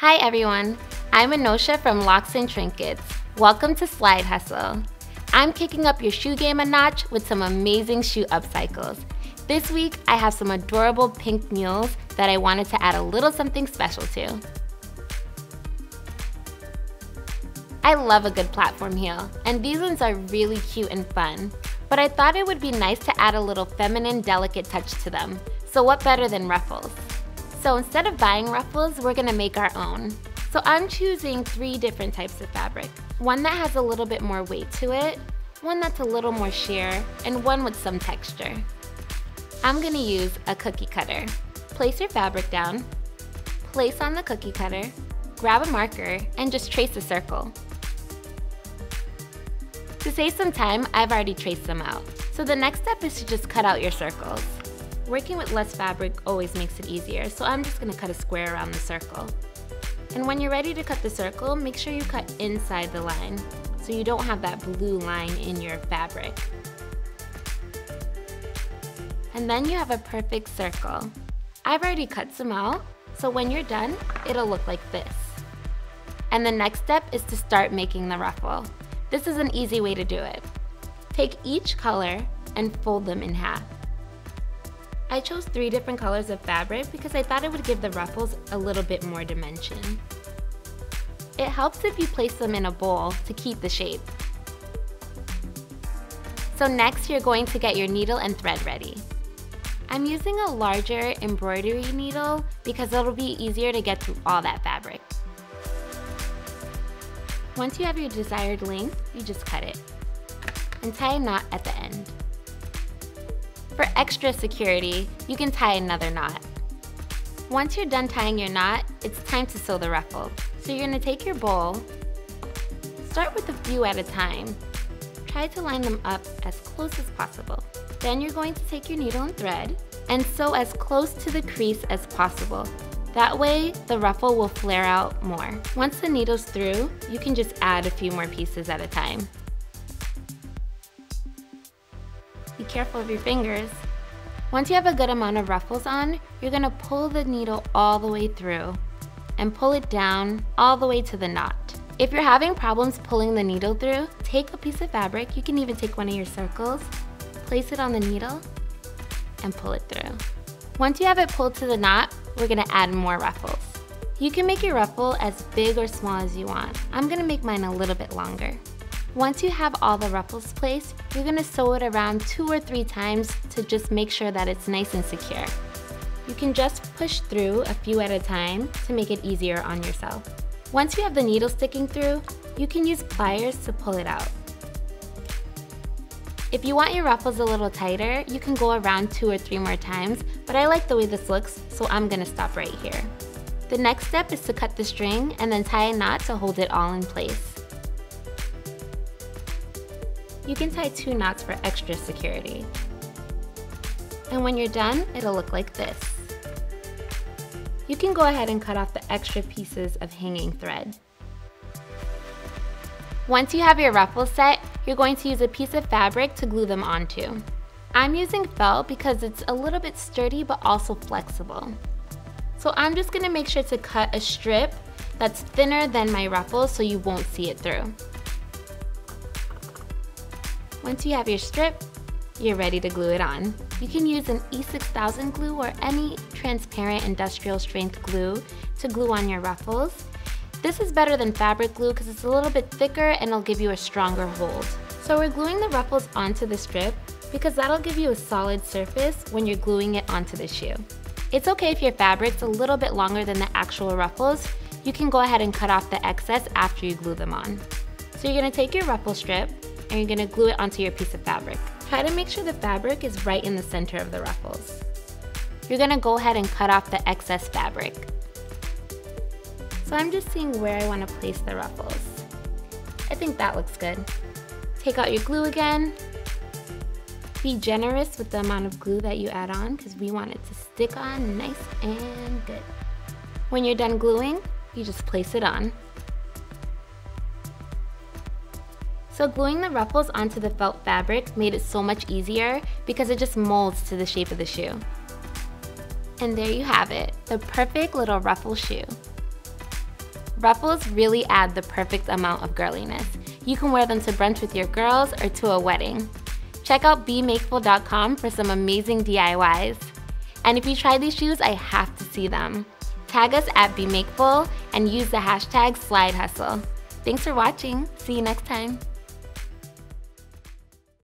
Hi everyone, I'm Enocha from Locks and Trinkets. Welcome to Slide Hustle. I'm kicking up your shoe game a notch with some amazing shoe upcycles. This week, I have some adorable pink mules that I wanted to add a little something special to. I love a good platform heel, and these ones are really cute and fun. But I thought it would be nice to add a little feminine, delicate touch to them. So what better than ruffles? So instead of buying ruffles, we're gonna make our own. So I'm choosing three different types of fabric. One that has a little bit more weight to it, one that's a little more sheer, and one with some texture. I'm gonna use a cookie cutter. Place your fabric down, place on the cookie cutter, grab a marker, and just trace a circle. To save some time, I've already traced them out. So the next step is to just cut out your circles. Working with less fabric always makes it easier, so I'm just gonna cut a square around the circle. And when you're ready to cut the circle, make sure you cut inside the line, so you don't have that blue line in your fabric. And then you have a perfect circle. I've already cut some out, so when you're done, it'll look like this. And the next step is to start making the ruffle. This is an easy way to do it. Take each color and fold them in half. I chose three different colors of fabric because I thought it would give the ruffles a little bit more dimension. It helps if you place them in a bowl to keep the shape. So next you're going to get your needle and thread ready. I'm using a larger embroidery needle because it'll be easier to get through all that fabric. Once you have your desired length, you just cut it and tie a knot at the end. For extra security, you can tie another knot. Once you're done tying your knot, it's time to sew the ruffle. So you're gonna take your bowl, start with a few at a time. Try to line them up as close as possible. Then you're going to take your needle and thread and sew as close to the crease as possible. That way, the ruffle will flare out more. Once the needle's through, you can just add a few more pieces at a time. Be careful of your fingers. Once you have a good amount of ruffles on, you're gonna pull the needle all the way through and pull it down all the way to the knot. If you're having problems pulling the needle through, take a piece of fabric, you can even take one of your circles, place it on the needle, and pull it through. Once you have it pulled to the knot, we're gonna add more ruffles. You can make your ruffle as big or small as you want. I'm gonna make mine a little bit longer. Once you have all the ruffles placed, you're gonna sew it around two or three times to just make sure that it's nice and secure. You can just push through a few at a time to make it easier on yourself. Once you have the needle sticking through, you can use pliers to pull it out. If you want your ruffles a little tighter, you can go around two or three more times, but I like the way this looks, so I'm gonna stop right here. The next step is to cut the string and then tie a knot to hold it all in place. You can tie two knots for extra security. And when you're done, it'll look like this. You can go ahead and cut off the extra pieces of hanging thread. Once you have your ruffles set, you're going to use a piece of fabric to glue them onto. I'm using felt because it's a little bit sturdy but also flexible. So I'm just gonna make sure to cut a strip that's thinner than my ruffles so you won't see it through. Once you have your strip, you're ready to glue it on. You can use an E6000 glue or any transparent industrial strength glue to glue on your ruffles. This is better than fabric glue because it's a little bit thicker and it'll give you a stronger hold. So we're gluing the ruffles onto the strip because that'll give you a solid surface when you're gluing it onto the shoe. It's okay if your fabric's a little bit longer than the actual ruffles, you can go ahead and cut off the excess after you glue them on. So you're gonna take your ruffle strip and you're gonna glue it onto your piece of fabric. Try to make sure the fabric is right in the center of the ruffles. You're gonna go ahead and cut off the excess fabric. So I'm just seeing where I want to place the ruffles. I think that looks good. Take out your glue again. Be generous with the amount of glue that you add on because we want it to stick on nice and good. When you're done gluing, you just place it on. So gluing the ruffles onto the felt fabric made it so much easier because it just molds to the shape of the shoe. And there you have it, the perfect little ruffle shoe. Ruffles really add the perfect amount of girliness. You can wear them to brunch with your girls or to a wedding. Check out bemakeful.com for some amazing DIYs. And if you try these shoes, I have to see them. Tag us at bemakeful and use the hashtag slidehustle. Thanks for watching. See you next time.